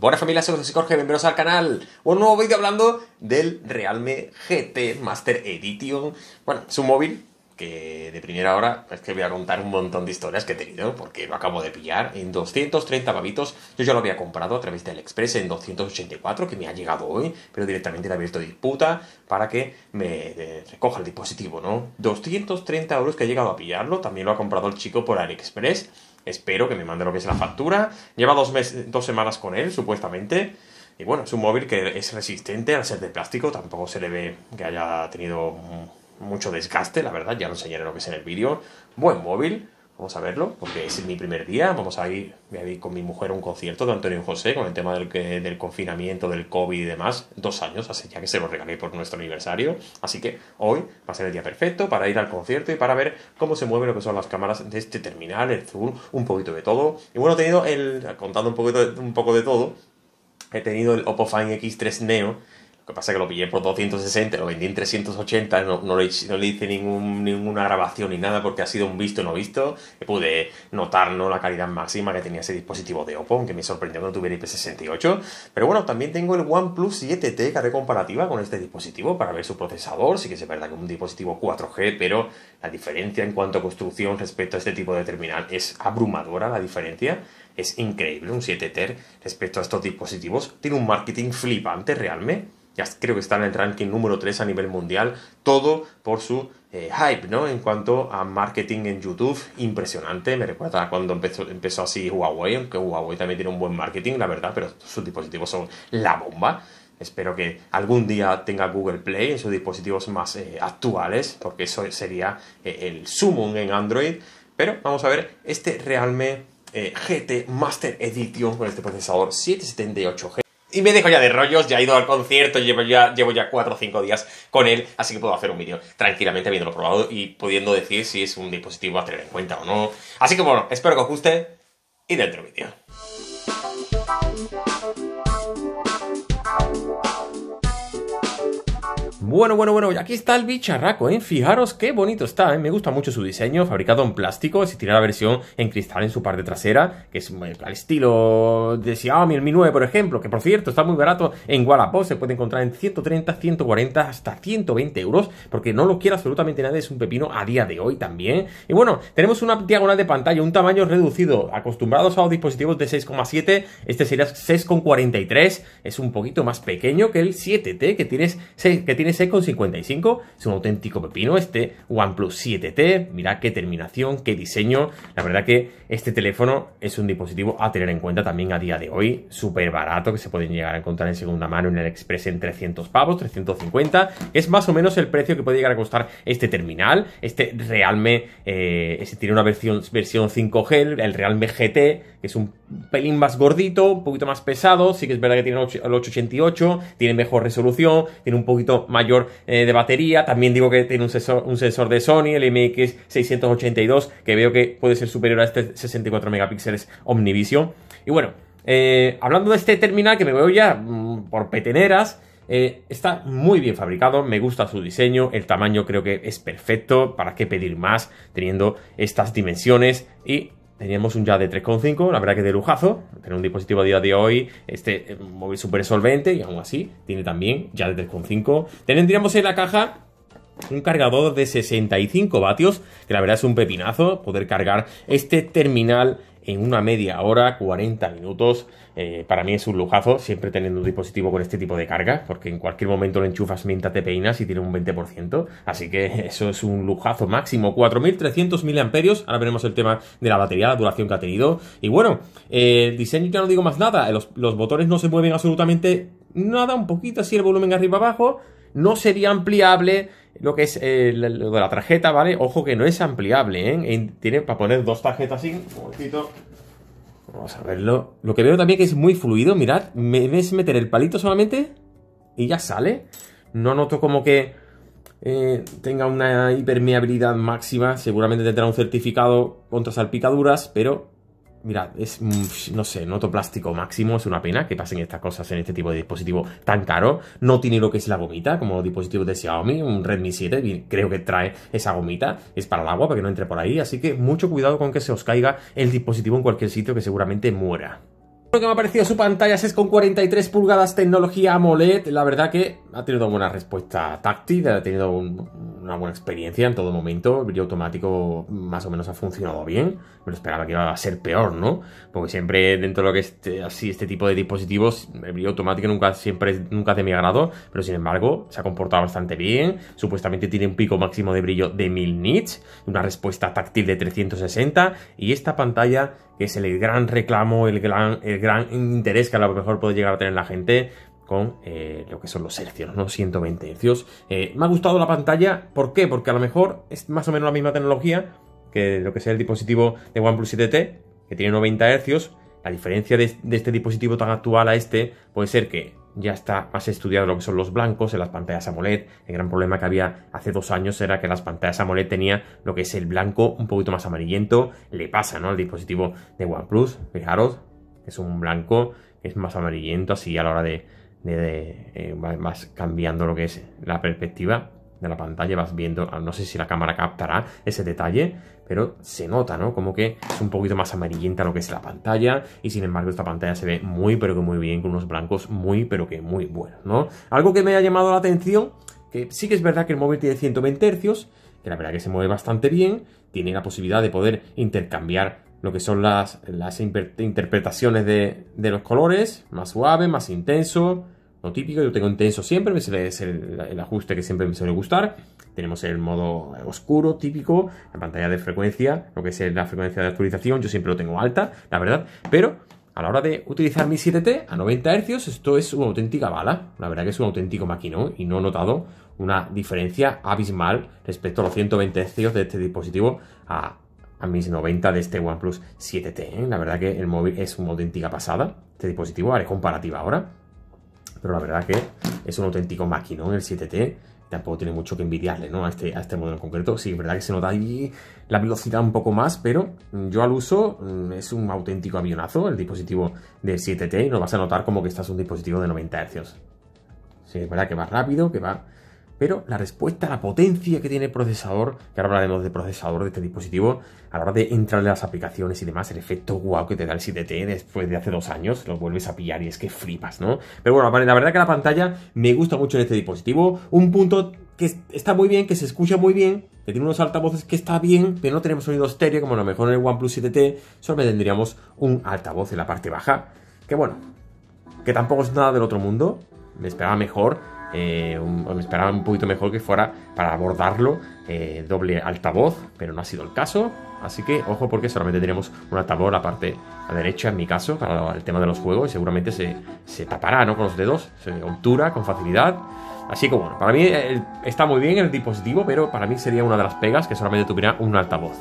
Buenas familias, soy José Jorge, bienvenidos al canal. Un nuevo vídeo hablando del Realme GT Master Edition. Bueno, es un móvil que de primera hora es que voy a contar un montón de historias que he tenido, porque lo acabo de pillar en 230 babitos. Yo ya lo había comprado a través del Express en 284, que me ha llegado hoy, pero directamente le he abierto disputa para que me recoja el dispositivo, ¿no? 230 euros que he llegado a pillarlo, también lo ha comprado el chico por AliExpress. Espero que me mande lo que es la factura. Lleva dos, meses, dos semanas con él, supuestamente. Y bueno, es un móvil que es resistente al ser de plástico. Tampoco se le ve que haya tenido mucho desgaste, la verdad. Ya lo enseñaré lo que es en el vídeo. Buen móvil. Vamos a verlo, porque es mi primer día. Vamos a ir, voy a ir con mi mujer a un concierto de Antonio José con el tema del, del confinamiento, del COVID y demás. Dos años, así ya que se lo regalé por nuestro aniversario. Así que hoy va a ser el día perfecto para ir al concierto y para ver cómo se mueven lo que son las cámaras de este terminal, el zoom, un poquito de todo. Y bueno, he tenido el, contando un, poquito, un poco de todo, he tenido el Oppo Find X3 Neo lo que pasa es que lo pillé por 260, lo vendí en 380, no, no, le, no le, hice ninguna grabación ni nada porque ha sido un visto no visto. Pude notar ¿no? la calidad máxima que tenía ese dispositivo de Oppo, aunque me sorprendió que no tuviera IP68. Pero bueno, también tengo el OnePlus 7T que haré comparativa con este dispositivo para ver su procesador. Sí que es verdad que es un dispositivo 4G, pero la diferencia en cuanto a construcción respecto a este tipo de terminal es abrumadora la diferencia. Es increíble un 7T respecto a estos dispositivos. Tiene un marketing flipante realmente ya creo que está en el ranking número 3 a nivel mundial, todo por su eh, hype, ¿no? En cuanto a marketing en YouTube, impresionante, me recuerda cuando empezó, empezó así Huawei, aunque Huawei también tiene un buen marketing, la verdad, pero sus dispositivos son la bomba. Espero que algún día tenga Google Play en sus dispositivos más eh, actuales, porque eso sería eh, el sumo en Android. Pero vamos a ver este Realme GT Master Edition con este procesador 778G y me dejo ya de rollos, ya he ido al concierto, llevo ya, llevo ya 4 o 5 días con él, así que puedo hacer un vídeo tranquilamente habiéndolo probado y pudiendo decir si es un dispositivo a tener en cuenta o no. Así que bueno, espero que os guste y dentro vídeo. Bueno, bueno, bueno, aquí está el bicharraco, ¿eh? Fijaros qué bonito está, ¿eh? Me gusta mucho su diseño, fabricado en plástico, si tiene la versión en cristal en su parte trasera, que es al estilo de Xiaomi, el Mi 9, por ejemplo, que por cierto está muy barato en Wallapop, se puede encontrar en 130, 140, hasta 120 euros, porque no lo quiere absolutamente nadie, es un pepino a día de hoy también. Y bueno, tenemos una diagonal de pantalla, un tamaño reducido, acostumbrados a los dispositivos de 6,7, este sería 6,43, es un poquito más pequeño que el 7T, que tienes, que tienes 6,55. Es un auténtico pepino este OnePlus 7T. Mirad qué terminación, qué diseño. La verdad que este teléfono es un dispositivo a tener en cuenta también a día de hoy. Súper barato, que se pueden llegar a encontrar en segunda mano en el Express en 300 pavos, 350. Es más o menos el precio que puede llegar a costar este terminal. Este Realme, eh, este tiene una versión, versión 5G, el Realme GT, que es un pelín más gordito, un poquito más pesado. Sí que es verdad que tiene el 888, tiene mejor resolución, tiene un poquito mayor eh, de batería. También digo que tiene un sensor, un sensor de Sony, el MX682, que veo que puede ser superior a este 64 megapíxeles Omnivision. Y bueno, eh, hablando de este terminal que me veo ya mm, por peteneras, eh, está muy bien fabricado, me gusta su diseño, el tamaño creo que es perfecto, ¿para qué pedir más teniendo estas dimensiones? Y Teníamos un ya de 3,5, la verdad que de lujazo. Tener un dispositivo a día de hoy, este eh, móvil súper solvente y aún así tiene también ya de 3,5. Tendríamos en la caja un cargador de 65 vatios, que la verdad es un pepinazo poder cargar este terminal en una media hora, 40 minutos. Eh, para mí es un lujazo, siempre teniendo un dispositivo con este tipo de carga, porque en cualquier momento lo enchufas mientras te peinas y tiene un 20%. Así que eso es un lujazo máximo. 4300 mAh. Ahora veremos el tema de la batería, la duración que ha tenido. Y bueno, eh, el diseño ya no digo más nada. Los, los botones no se mueven absolutamente nada, un poquito así el volumen arriba abajo. No sería ampliable lo que es eh, lo de la tarjeta, ¿vale? Ojo que no es ampliable, ¿eh? Tiene para poner dos tarjetas así, un poquito. Vamos a verlo. Lo que veo también que es muy fluido, mirad, me ves meter el palito solamente y ya sale. No noto como que eh, tenga una hipermeabilidad máxima. Seguramente tendrá un certificado contra salpicaduras, pero Mirad, es, mm, no sé, noto plástico máximo, es una pena que pasen estas cosas en este tipo de dispositivo tan caro. No tiene lo que es la gomita, como dispositivo de Xiaomi, un Redmi 7, creo que trae esa gomita, es para el agua, para que no entre por ahí, así que mucho cuidado con que se os caiga el dispositivo en cualquier sitio que seguramente muera. Lo que me ha parecido su pantalla es con 43 pulgadas tecnología AMOLED. La verdad que ha tenido buena respuesta táctil, ha tenido una buena experiencia en todo momento. El brillo automático más o menos ha funcionado bien. Me lo esperaba que iba a ser peor, ¿no? Porque siempre dentro de lo que es este, así este tipo de dispositivos, el brillo automático nunca siempre nunca es de mi agrado, pero sin embargo se ha comportado bastante bien. Supuestamente tiene un pico máximo de brillo de 1000 nits, una respuesta táctil de 360 y esta pantalla que es el gran reclamo, el gran, el gran interés que a lo mejor puede llegar a tener la gente con eh, lo que son los hercios, ¿no? 120 hercios. Eh, me ha gustado la pantalla, ¿por qué? Porque a lo mejor es más o menos la misma tecnología que lo que sea el dispositivo de OnePlus 7T, que tiene 90 hercios. La diferencia de, este dispositivo tan actual a este puede ser que ya está más estudiado lo que son los blancos en las pantallas AMOLED. El gran problema que había hace dos años era que las pantallas AMOLED tenía lo que es el blanco un poquito más amarillento. Le pasa, ¿no? Al dispositivo de OnePlus, fijaros, es un blanco es más amarillento, así a la hora de, de, eh, vas cambiando lo que es la perspectiva de la pantalla, vas viendo, no sé si la cámara captará ese detalle, pero se nota, ¿no? Como que es un poquito más amarillenta lo que es la pantalla y sin embargo esta pantalla se ve muy pero que muy bien con unos blancos muy pero que muy buenos, ¿no? Algo que me ha llamado la atención, que sí que es verdad que el móvil tiene 120 Hz, que la verdad que se mueve bastante bien, tiene la posibilidad de poder intercambiar lo que son las, interpretaciones de, de los colores, más suave, más intenso, lo típico, yo tengo intenso siempre, es el, el, ajuste que siempre me suele gustar. Tenemos el modo oscuro, típico, la pantalla de frecuencia, lo que es la frecuencia de actualización, yo siempre lo tengo alta, la verdad, pero a la hora de utilizar mi 7T a 90 Hz, esto es una auténtica bala, la verdad que es un auténtico maquinón y no he notado una diferencia abismal respecto a los 120 Hz de este dispositivo a, a mis 90 de este OnePlus 7T. ¿eh? La verdad que el móvil es una auténtica pasada, este dispositivo, haré comparativa ahora pero la verdad que es un auténtico maquinón el 7T. Tampoco tiene mucho que envidiarle ¿no? a, este, a este modelo en concreto. Sí, es verdad que se nota ahí la velocidad un poco más, pero yo al uso mm, es un auténtico avionazo el dispositivo del 7T y no vas a notar como que estás un dispositivo de 90 Hz. Sí, es verdad que va rápido, que va pero la respuesta, la potencia que tiene el procesador, que ahora hablaremos de procesador de este dispositivo, a la hora de entrar en las aplicaciones y demás, el efecto guau que te da el 7T después de hace dos años, lo vuelves a pillar y es que flipas, ¿no? Pero bueno, la verdad que la pantalla me gusta mucho en este dispositivo, un punto que está muy bien, que se escucha muy bien, que tiene unos altavoces que está bien, pero no tenemos sonido estéreo, como a lo mejor en el OnePlus 7T, solo tendríamos un altavoz en la parte baja, que bueno, que tampoco es nada del otro mundo, me esperaba mejor, eh, me esperaba un poquito mejor que fuera para abordarlo eh, doble altavoz, pero no ha sido el caso. Así que ojo porque solamente tenemos un altavoz la parte a derecha en mi caso para el tema de los juegos y seguramente se, se tapará ¿no? con los dedos, se obtura con facilidad. Así que bueno, para mí eh, está muy bien el dispositivo, pero para mí sería una de las pegas que solamente tuviera un altavoz.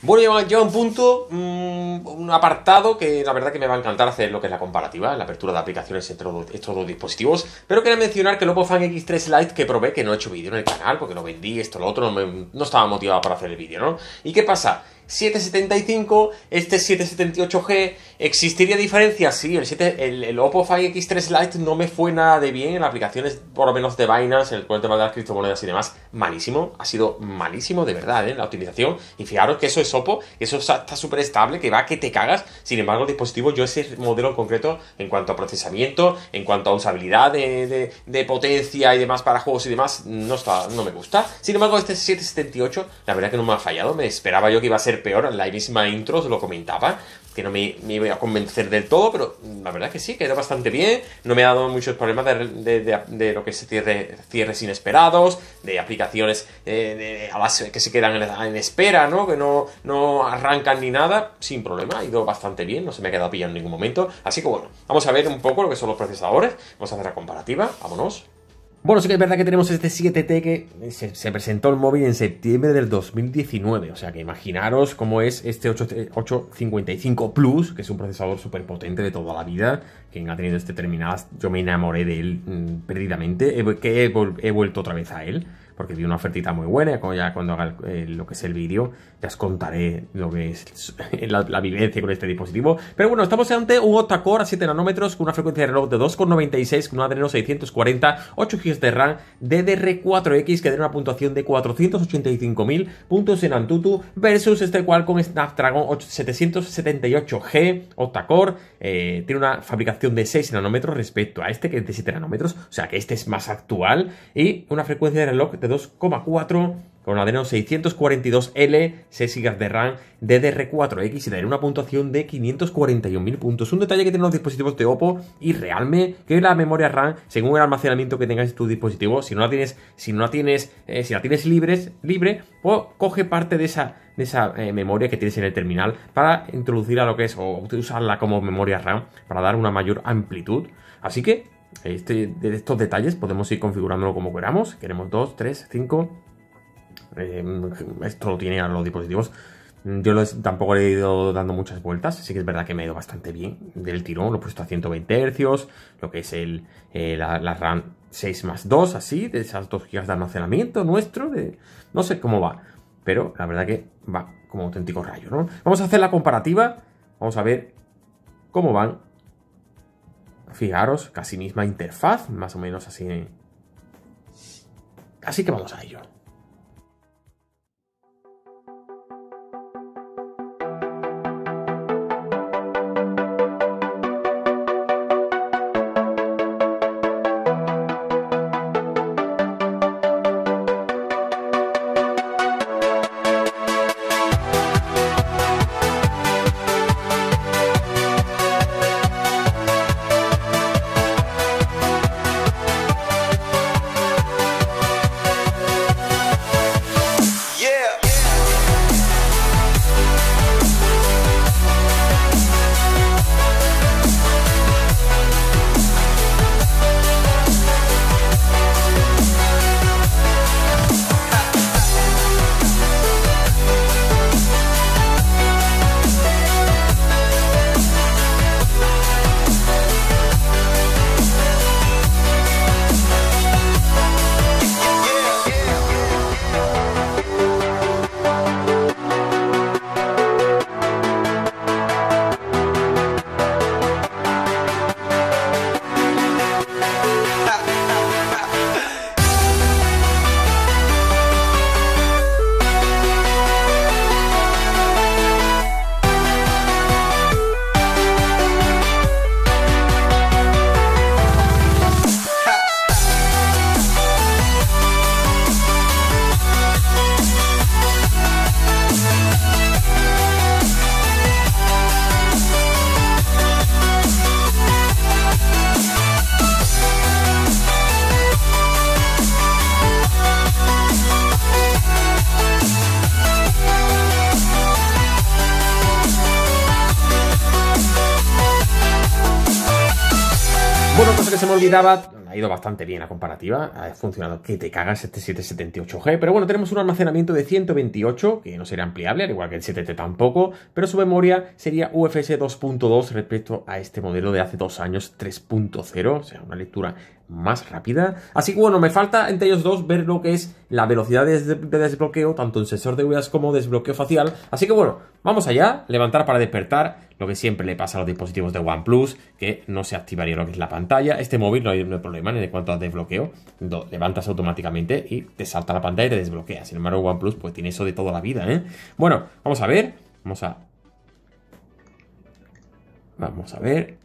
Bueno, llega un punto, mm, un apartado que la verdad que me va a encantar hacer lo que es la comparativa, la apertura de aplicaciones entre estos dos dispositivos. Pero quería mencionar que el Oppo Fan X3 Lite que probé, que no he hecho vídeo en el canal porque lo vendí, esto, lo otro, no, no estaba motivado para hacer el vídeo, ¿no? ¿Y qué pasa? 775, este 778G. ¿Existiría diferencia? Sí, el, 7, el, Oppo Find X3 Lite no me fue nada de bien en aplicaciones, por lo menos de Binance, en el tema de las criptomonedas y demás. Malísimo, ha sido malísimo de verdad, ¿eh? La optimización. Y fijaros que eso es Oppo, que eso está súper estable, que va que te cagas. Sin embargo, el dispositivo, yo ese modelo en concreto, en cuanto a procesamiento, en cuanto a usabilidad de, de, potencia y demás para juegos y demás, no, está, no me gusta. Sin embargo, este 778, la verdad que no me ha fallado. Me esperaba yo que iba a ser peor. La misma intro os lo comentaba, que no me, me, iba a convencer del todo, pero la verdad que sí, quedó bastante bien. No me ha dado muchos problemas de, lo que es cierre, cierres inesperados, de aplicaciones eh, que se quedan en, espera, ¿no? Que no, no arrancan ni nada, sin problema. Ha ido bastante bien, no se me ha quedado pillado en ningún momento. Así que bueno, vamos a ver un poco lo que son los procesadores. Vamos a hacer la comparativa, vámonos. Bueno, sí que es verdad que tenemos este 7T que se, presentó el móvil en septiembre del 2019. O sea que imaginaros cómo es este 855 Plus, que es un procesador súper potente de toda la vida. Quien ha tenido este terminal, yo me enamoré de él mm, perdidamente. que he, vuelto otra vez a él porque vi una ofertita muy buena, ya cuando haga lo que es el vídeo, ya os contaré lo que es la, vivencia con este dispositivo. Pero bueno, estamos ante un octa-core a 7 nanómetros con una frecuencia de reloj de 2,96 con un Adreno 640, 8 GB de RAM, DDR4X que tiene una puntuación de 485.000 puntos en Antutu versus este cual con Snapdragon 778G octa-core, eh, tiene una fabricación de 6 nanómetros respecto a este que es de 7 nanómetros, o sea que este es más actual y una frecuencia de reloj de 2,4 con Adreno 642L, 6 GB de RAM, DDR4X y tener una puntuación de 541.000 puntos. Un detalle que tienen los dispositivos de Oppo y Realme, que la memoria RAM, según el almacenamiento que tengas en tu dispositivo, si no la tienes, si no la tienes, eh, si la tienes libre, pues coge parte de esa, de esa eh, memoria que tienes en el terminal para introducirla a lo que es, o usarla como memoria RAM para dar una mayor amplitud. Así que este, de estos detalles podemos ir configurándolo como queramos. Queremos 2, 3, 5, eh, esto lo tiene a los dispositivos. Yo tampoco le he ido dando muchas vueltas. Sí que es verdad que me ha ido bastante bien del tirón. Lo he puesto a 120 Hz. Lo que es el, eh, la, RAM 6 más 2, así, de esas 2 GB de almacenamiento nuestro. No sé cómo va. Pero la verdad que va como auténtico rayo, ¿no? Vamos a hacer la comparativa. Vamos a ver cómo van. Fijaros, casi misma interfaz, más o menos así. Así que vamos a ello. Se me olvidaba, ha ido bastante bien la comparativa, ha funcionado que te cagas este 778G, pero bueno, tenemos un almacenamiento de 128, que no sería ampliable, al igual que el 7T tampoco, pero su memoria sería UFS 2.2 respecto a este modelo de hace dos años 3.0, o sea, una lectura más rápida. Así que bueno, me falta entre ellos dos ver lo que es la velocidad de, desbloqueo, tanto en sensor de huellas como desbloqueo facial. Así que bueno, vamos allá, levantar para despertar, lo que siempre le pasa a los dispositivos de OnePlus, que no se activaría lo que es la pantalla. Este móvil no hay, problema en cuanto a desbloqueo, levantas automáticamente y te salta la pantalla y te desbloquea. Sin embargo, OnePlus pues tiene eso de toda la vida, ¿eh? Bueno, vamos a ver, vamos a... Vamos a ver,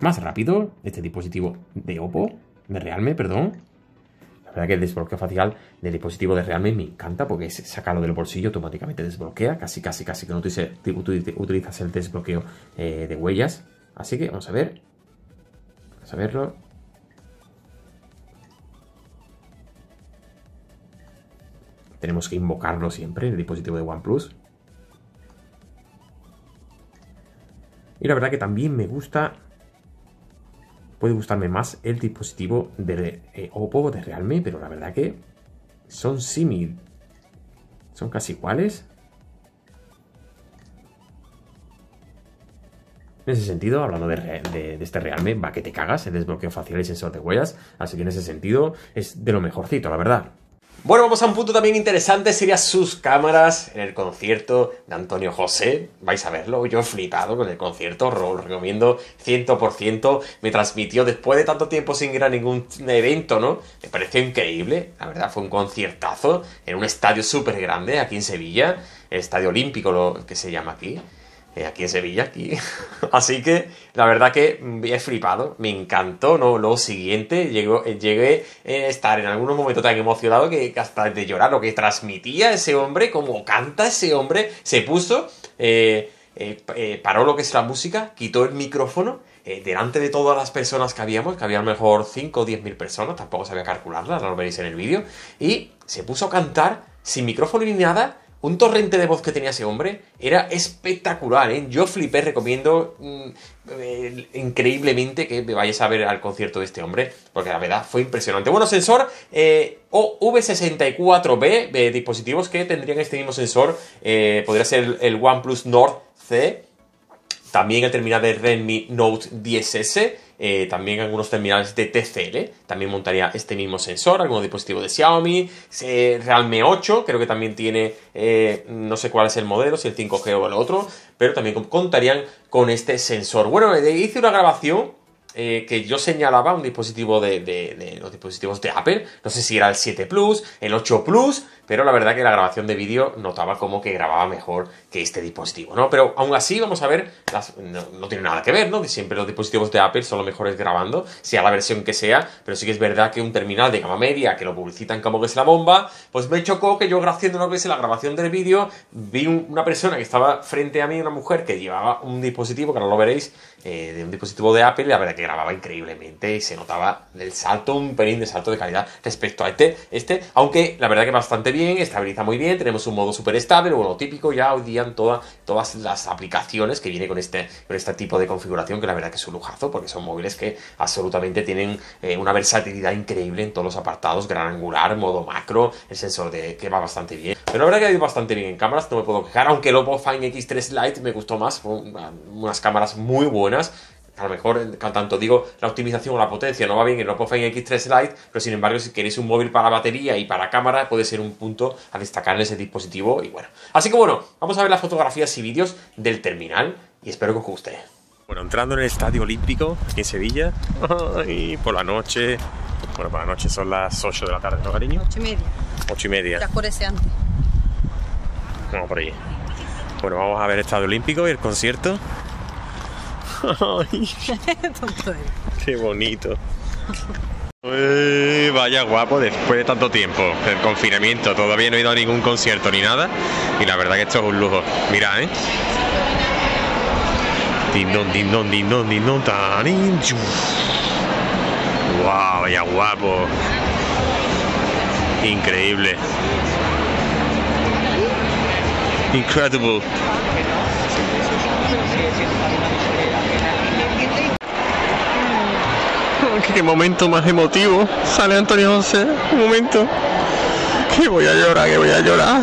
más rápido este dispositivo de Oppo, de Realme, perdón. La verdad que el desbloqueo facial del dispositivo de Realme me encanta porque es sacarlo del bolsillo automáticamente desbloquea, casi casi casi que no utilizas el desbloqueo eh, de huellas. Así que vamos a ver. Vamos a verlo. Tenemos que invocarlo siempre en el dispositivo de OnePlus. Y la verdad que también me gusta puede gustarme más el dispositivo de eh, Oppo, de Realme, pero la verdad que son similares. Son casi iguales. En ese sentido, hablando de, de, de, este Realme, va que te cagas, el desbloqueo facial y sensor de huellas, así que en ese sentido es de lo mejorcito, la verdad. Bueno, vamos a un punto también interesante, sería sus cámaras en el concierto de Antonio José. Vais a verlo, yo he flipado con el concierto, lo recomiendo 100%. Me transmitió después de tanto tiempo sin ir a ningún evento, ¿no? Me pareció increíble, la verdad, fue un conciertazo en un estadio súper grande aquí en Sevilla, el Estadio Olímpico, lo que se llama aquí. Eh, aquí en Sevilla, aquí. Así que la verdad que he flipado, me encantó, ¿no? Lo siguiente, llegué, llegué a estar en algunos momentos tan emocionado que hasta de llorar lo que transmitía ese hombre, como canta ese hombre, se puso, eh, eh, paró lo que es la música, quitó el micrófono delante de todas las personas que habíamos, que había a lo mejor 5 o 10 mil personas, tampoco sabía calcularlas, lo veréis en el vídeo, y se puso a cantar sin micrófono ni nada, un torrente de voz que tenía ese hombre era espectacular, ¿eh? Yo flipé, recomiendo mm, eh, increíblemente que me vayáis a ver al concierto de este hombre, porque la verdad fue impresionante. Bueno, sensor eh, OV64B, de dispositivos que tendrían este mismo sensor, eh, podría ser el OnePlus Nord C, también el terminal de Redmi Note 10S, eh, también algunos terminales de TCL, también montaría este mismo sensor, algunos dispositivos de Xiaomi, Realme 8, creo que también tiene, eh, no sé cuál es el modelo, si el 5G o el otro, pero también contarían con este sensor. Bueno, hice una grabación eh, que yo señalaba un dispositivo de, de, los dispositivos de Apple, no sé si era el 7 Plus, el 8 Plus, pero la verdad que la grabación de vídeo notaba como que grababa mejor que este dispositivo, ¿no? Pero aún así vamos a ver, no, tiene nada que ver, ¿no? Siempre los dispositivos de Apple son los mejores grabando, sea la versión que sea, pero sí que es verdad que un terminal de gama media que lo publicitan como que es la bomba, pues me chocó que yo haciendo lo que es la grabación del vídeo, vi una persona que estaba frente a mí, una mujer que llevaba un dispositivo, que no lo veréis, eh, de un dispositivo de Apple, y la verdad que grababa increíblemente y se notaba el salto, un pelín de salto de calidad respecto a este, este aunque la verdad que bastante bien estabiliza muy bien, tenemos un modo súper estable, bueno, típico ya hoy día en todas las aplicaciones que viene con este, con este tipo de configuración, que la verdad que es un lujazo, porque son móviles que absolutamente tienen eh, una versatilidad increíble en todos los apartados, gran angular, modo macro, el sensor de que va bastante bien. Pero la verdad que ha ido bastante bien en cámaras, no me puedo quejar, aunque el Oppo Find X3 Lite me gustó más, unas cámaras muy buenas, a lo mejor, tanto digo, la optimización o la potencia no va bien en el Oppo Find X3 Lite, pero sin embargo, si queréis un móvil para batería y para cámara, puede ser un punto a destacar en ese dispositivo. Y bueno, así que bueno, vamos a ver las fotografías y vídeos del terminal y espero que os guste. Bueno, entrando en el Estadio Olímpico, aquí en Sevilla, y por la noche, bueno, por la noche son las 8 de la tarde, ¿no, cariño? 8 y media. 8 y media. Ya oscurece antes. Vamos por ahí. Bueno, vamos a ver el Estadio Olímpico y el concierto. Qué bonito. vaya guapo después de tanto tiempo el confinamiento. Todavía no he ido a ningún concierto ni nada. Y la verdad que esto es un lujo. Mira, ¿eh? Dindon, dindon, dindon, dindon, Wow, vaya guapo. Increíble. Incredible. qué momento más emotivo. Sale Antonio José, un momento. Que voy a llorar, que voy a llorar.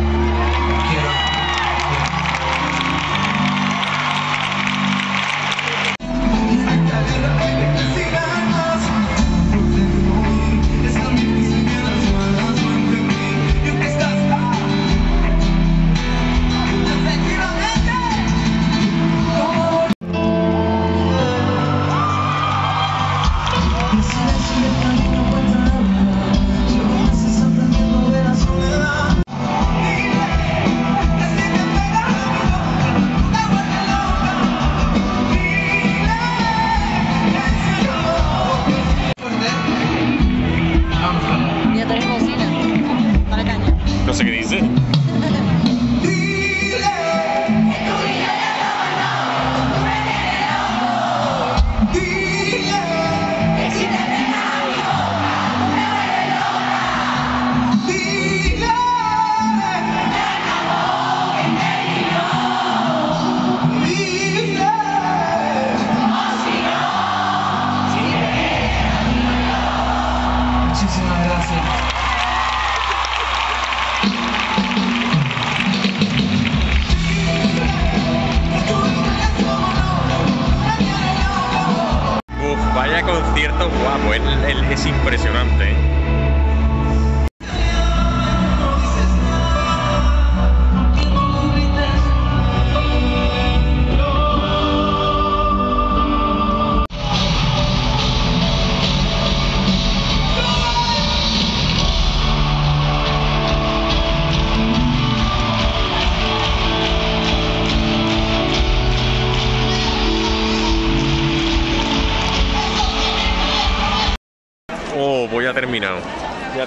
are going to.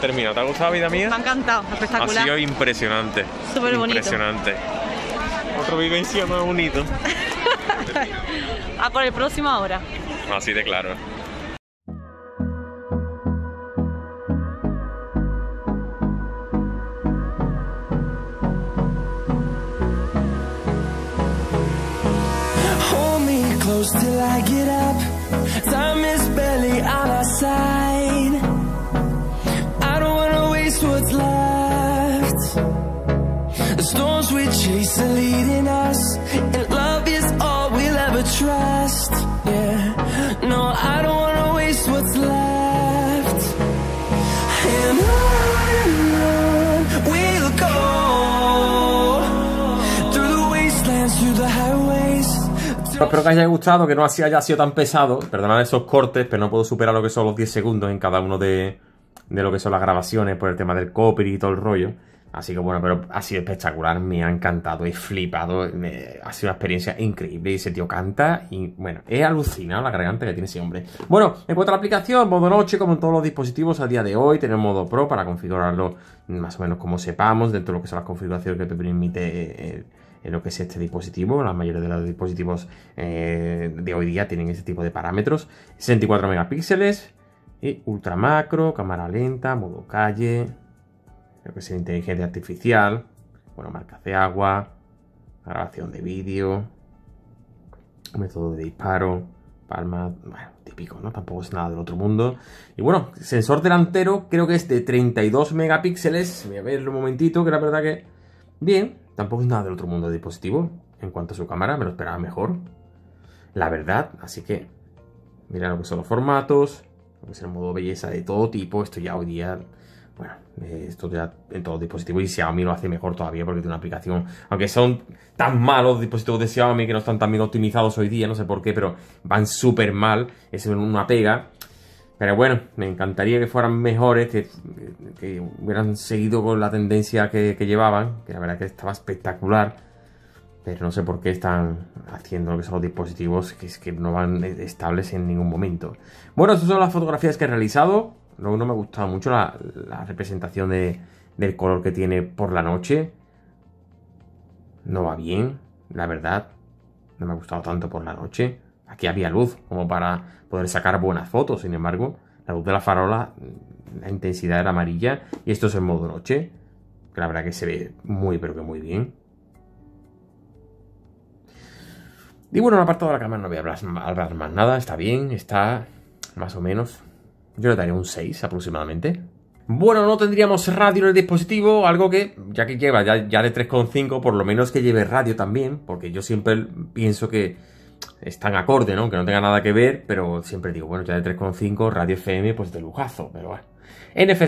Ya ha terminado. ¿Te ha gustado, vida mía? Me ha encantado, Ha espectacular. sido impresionante. Súper bonito. Impresionante. Otro vivencia más bonito. A por el próximo ahora. Así de claro. Hold me close till I get up. Time is leading us, and love is all we'll ever trust. Yeah, no, I don't wanna waste what's left. We'll go through the wastelands, through the highways. Espero que os haya gustado, que no haya sido tan pesado. Perdonad esos cortes, pero no puedo superar lo que son los 10 segundos en cada uno de, de lo que son las grabaciones por el tema del copyright y todo el rollo. Así que bueno, pero ha sido espectacular, me ha encantado, he flipado, me- ha sido una experiencia increíble y ese tío canta y bueno, he alucinado la garganta que tiene ese hombre. Bueno, en cuanto a la aplicación, modo noche, como en todos los dispositivos a día de hoy, tenemos modo pro para configurarlo más o menos como sepamos, dentro de lo que son las configuraciones que te permite eh, en lo que es este dispositivo. La mayoría de los dispositivos eh, de hoy día tienen ese tipo de parámetros. 64 megapíxeles y ultra macro, cámara lenta, modo calle, lo que es inteligencia artificial, bueno, marcas de agua, grabación de vídeo, método de disparo, palma, bueno, típico, ¿no? Tampoco es nada del otro mundo. Y bueno, sensor delantero creo que es de 32 megapíxeles. Voy a verlo un momentito, que la verdad que bien, tampoco es nada del otro mundo de dispositivo. En cuanto a su cámara, me lo esperaba mejor. La verdad, así que mira lo que son los formatos, lo que es el modo belleza de todo tipo. Esto ya hoy día, bueno, eh, esto ya en todos los dispositivos y Xiaomi lo hace mejor todavía porque tiene una aplicación. Aunque son tan malos los dispositivos de Xiaomi que no están tan bien optimizados hoy día, no sé por qué, pero van súper mal. Es una pega. Pero bueno, me encantaría que fueran mejores, que, que hubieran seguido con la tendencia que, llevaban, que la verdad que estaba espectacular. Pero no sé por qué están haciendo lo que son los dispositivos que es que no van estables en ningún momento. Bueno, estas son las fotografías que he realizado. Luego no me ha gustado mucho la, representación de, del color que tiene por la noche. No va bien, la verdad. No me ha gustado tanto por la noche. Aquí había luz como para poder sacar buenas fotos. Sin embargo, la luz de la farola, la intensidad era amarilla. Y esto es en modo noche. Que la verdad que se ve muy, pero que muy bien. Y bueno, en el apartado de la cámara no voy a hablar más nada. Está bien, está más o menos. Yo le daría un 6 aproximadamente. Bueno, no tendríamos radio en el dispositivo, algo que, ya que lleva ya, ya de 3,5, por lo menos que lleve radio también, porque yo siempre pienso que es tan acorde, ¿no? Que no tenga nada que ver, pero siempre digo, bueno, ya de 3,5, radio FM, pues de lujazo, pero bueno.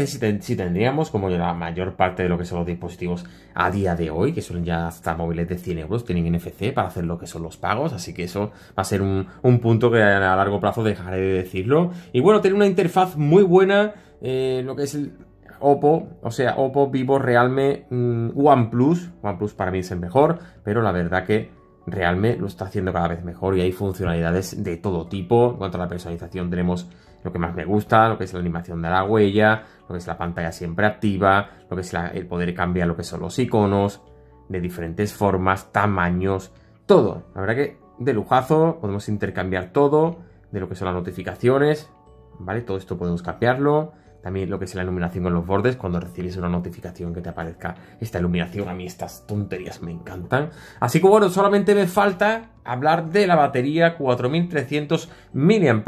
Sí, ten- sí tendríamos, como la mayor parte de lo que son los dispositivos a día de hoy, que son ya hasta móviles de 100 euros, tienen NFC para hacer lo que son los pagos, así que eso va a ser un, un punto que a largo plazo dejaré de decirlo. Y bueno, tiene una interfaz muy buena, eh, lo que es el Oppo, o sea, Oppo, Vivo, Realme, mm, OnePlus, OnePlus para mí es el mejor, pero la verdad que Realme lo está haciendo cada vez mejor y hay funcionalidades de todo tipo. En cuanto a la personalización tenemos lo que más me gusta, lo que es la animación de la huella, lo que es la pantalla siempre activa, lo que es el poder cambiar lo que son los iconos, de diferentes formas, tamaños, todo. La verdad que de lujazo, podemos intercambiar todo, de lo que son las notificaciones, ¿vale? Todo esto podemos cambiarlo. También lo que es la iluminación con los bordes, cuando recibes una notificación que te aparezca esta iluminación. A mí estas tonterías me encantan. Así que bueno, solamente me falta hablar de la batería 4300 mAh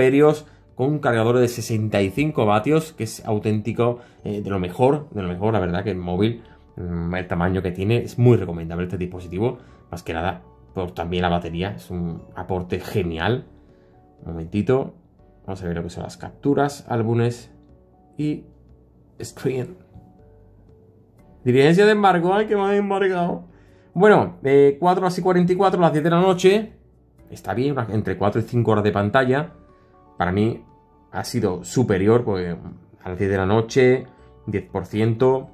con un cargador de 65 vatios, que es auténtico, eh, de lo mejor, de lo mejor, la verdad que el móvil, mm, el tamaño que tiene, es muy recomendable este dispositivo, más que nada por también la batería, es un aporte genial. Un momentito, vamos a ver lo que son las capturas, álbumes y screen. Diligencia de embargo, ay que me han embargado. Bueno, de 4 a 44, las 10 de la noche, está bien, entre 4 y 5 horas de pantalla. Para mí ha sido superior, a las 10 de la noche, 10%.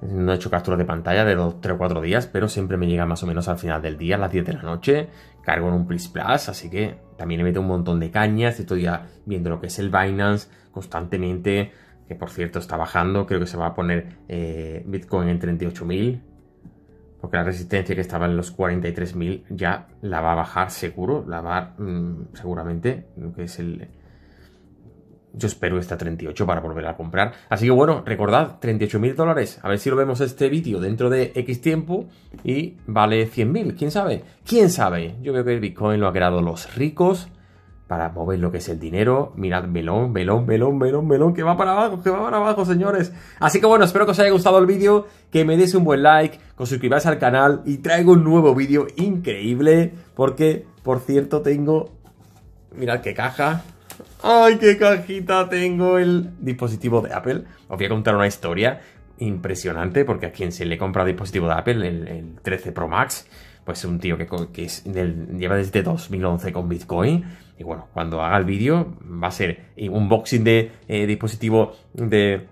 No he hecho capturas de pantalla de 2, 3 o 4 días, pero siempre me llega más o menos al final del día, a las 10 de la noche. Cargo en un Plus Plus, así que también le meto un montón de cañas. Estoy ya viendo lo que es el Binance constantemente, que por cierto está bajando. Creo que se va a poner eh, Bitcoin en 38.000 porque la resistencia que estaba en los 43.000 ya la va a bajar seguro, la va mm, seguramente, el... Yo espero que esté a 38 para volver a comprar. Así que bueno, recordad, 38.000 dólares. A ver si lo vemos este vídeo dentro de X tiempo y vale 100.000. ¿Quién sabe? ¿Quién sabe? Yo veo que el Bitcoin lo ha creado los ricos para mover lo que es el dinero. Mirad, melón, melón, melón, melón, melón, que va para abajo, que va para abajo, señores. Así que bueno, espero que os haya gustado el vídeo, que me deis un buen like, que os suscribáis al canal y traigo un nuevo vídeo increíble, porque, por cierto, tengo... Mirad qué caja. ¡Ay, qué cajita! Tengo el dispositivo de Apple. Os voy a contar una historia impresionante, porque a quien se le compra el dispositivo de Apple, el, 13 Pro Max, pues es un tío que, lleva desde 2011 con Bitcoin y bueno, cuando haga el vídeo va a ser un unboxing de eh, dispositivo de,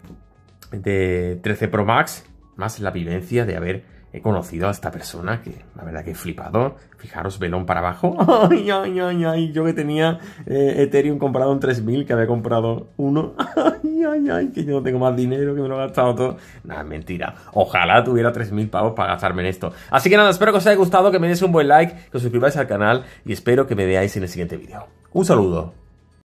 de 13 Pro Max, más la vivencia de haber conocido a esta persona que la verdad que he flipado. Fijaros, velón para abajo. Ay, ay, ay, ay. Yo que tenía eh, Ethereum comprado en 3000, que había comprado uno. Ay, ay, ay, que yo no tengo más dinero, que me lo he gastado todo. Nada, mentira. Ojalá tuviera 3000 pavos para gastarme en esto. Así que nada, espero que os haya gustado, que me deis un buen like, que os suscribáis al canal y espero que me veáis en el siguiente vídeo. Un saludo.